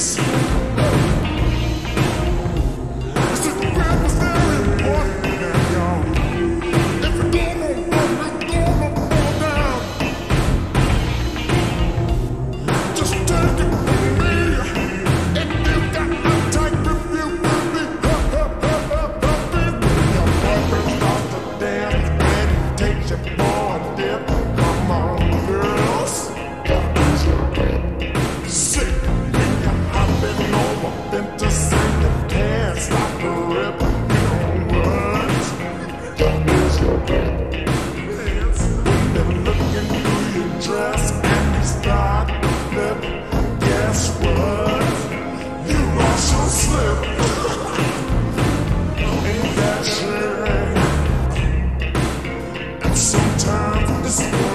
Yes. and you. Guess what? You also slip. Ain't that shit? And sometimes it's.